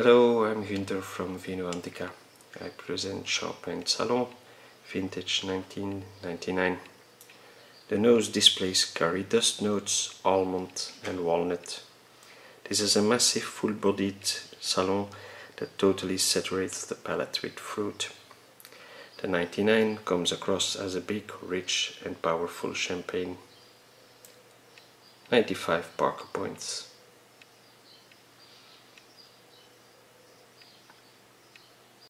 Hello, I'm Günther from Vino Antica. I present Champagne Salon, vintage 1999. The nose displays carry dust notes, almond and walnut. This is a massive full-bodied salon that totally saturates the palate with fruit. The 99 comes across as a big, rich and powerful champagne. 95 Parker points.